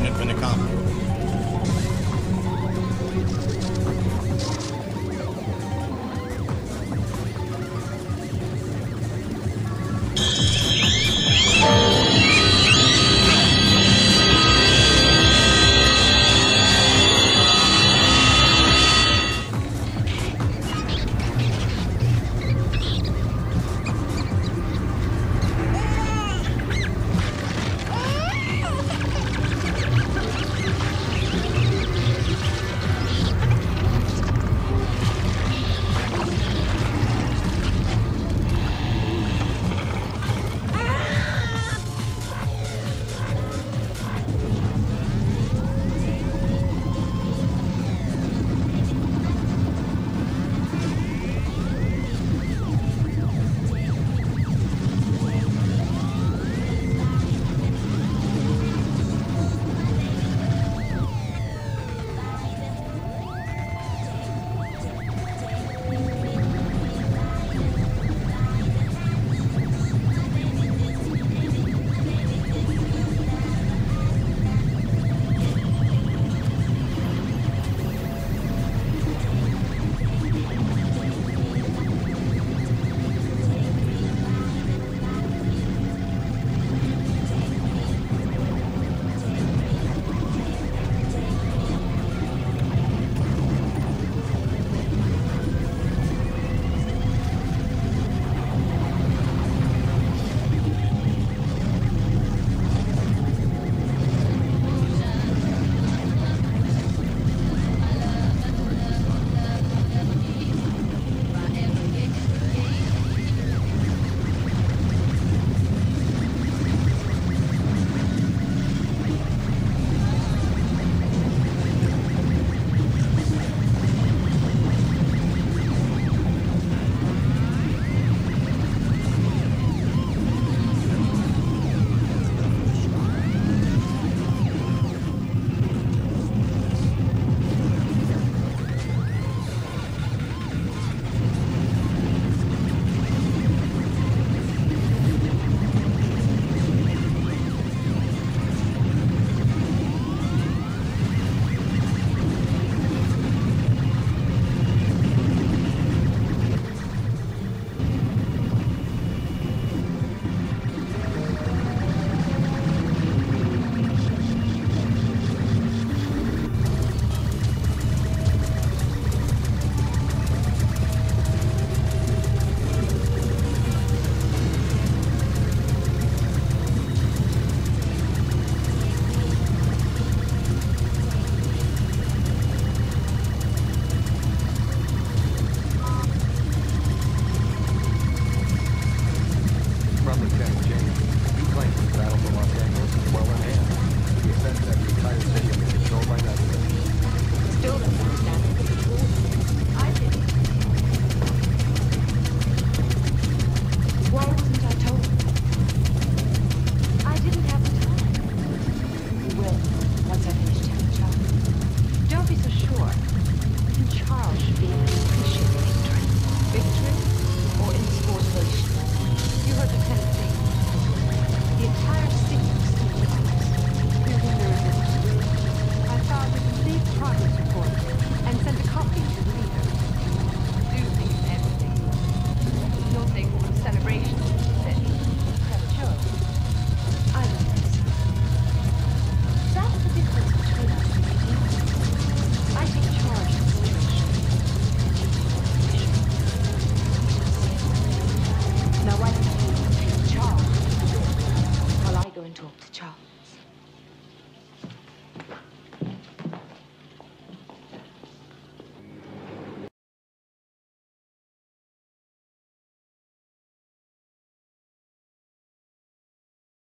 Mission Infinite you